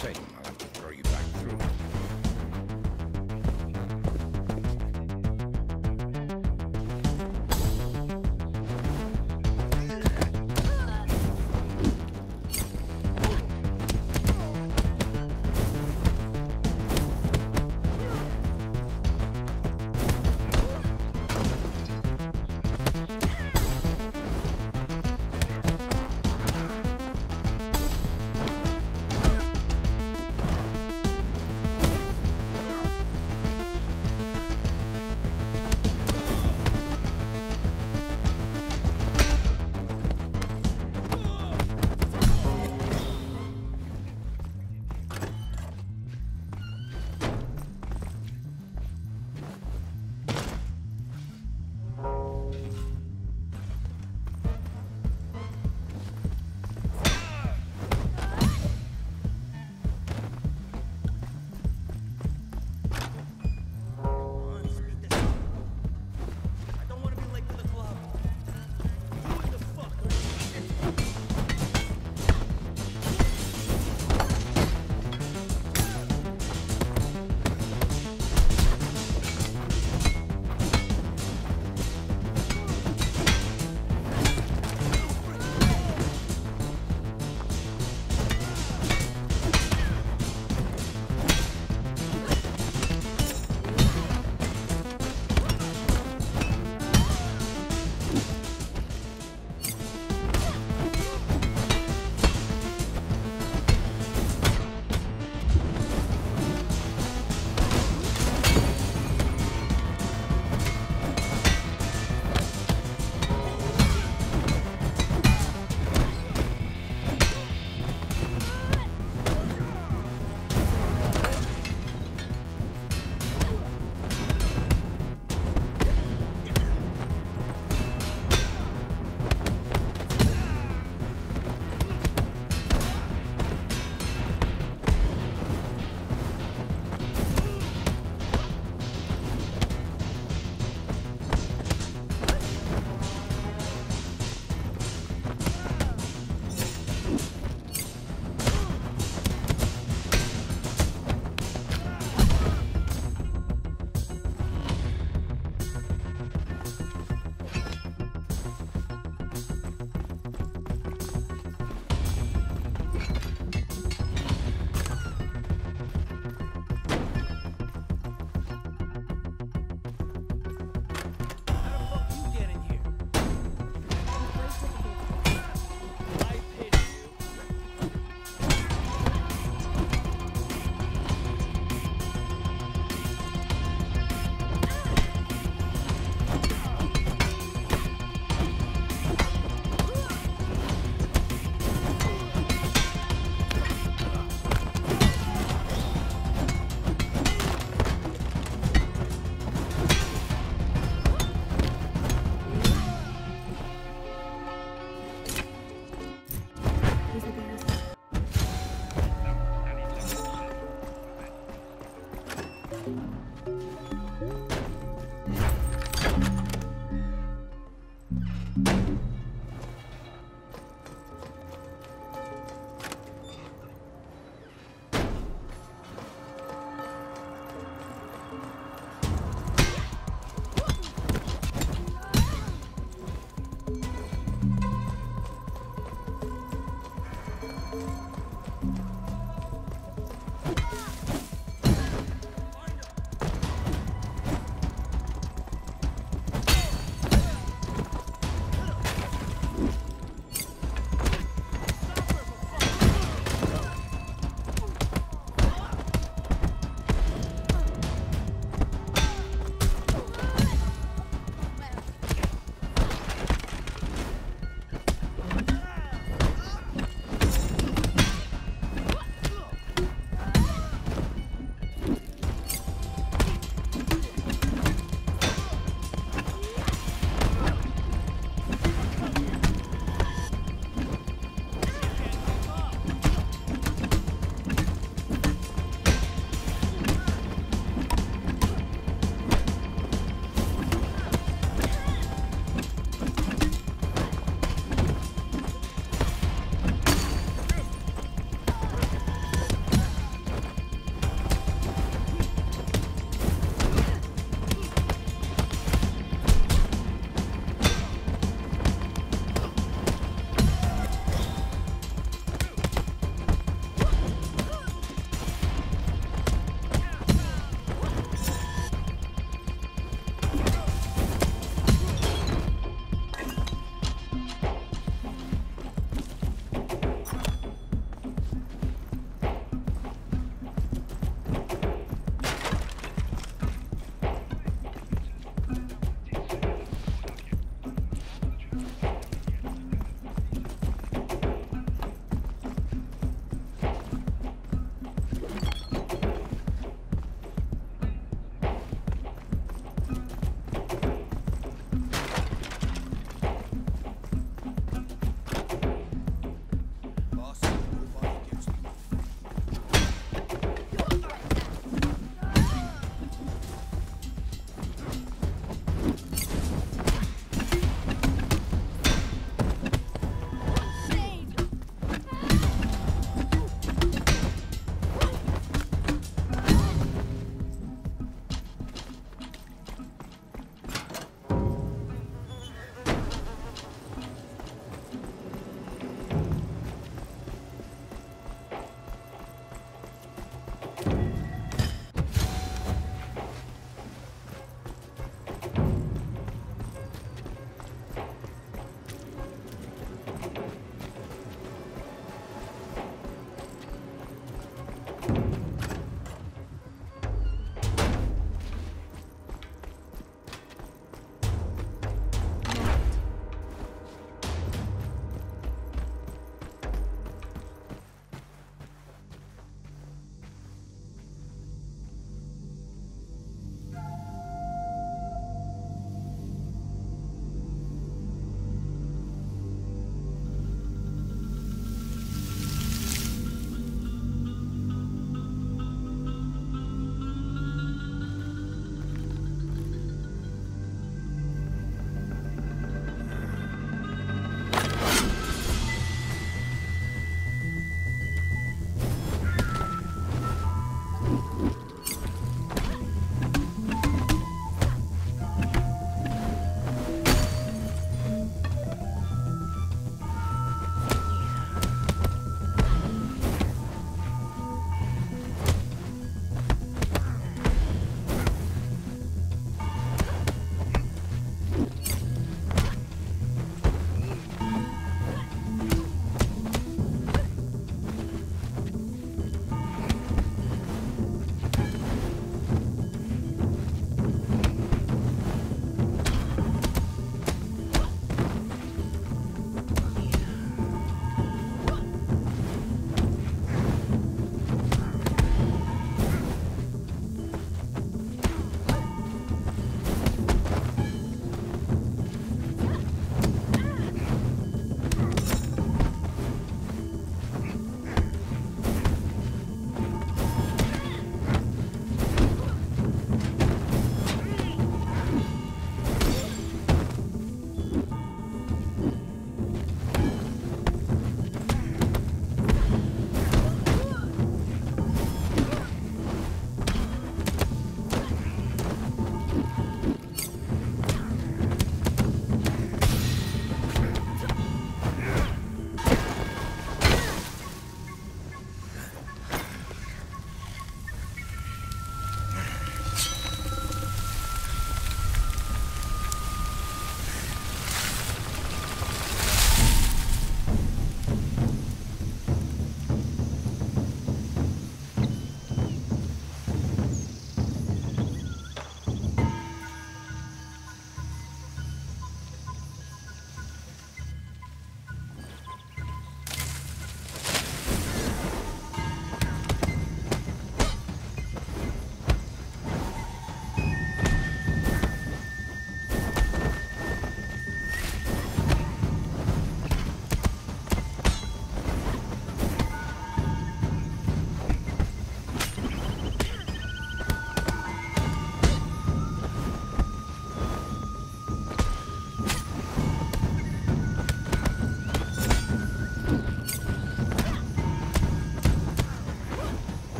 Shady.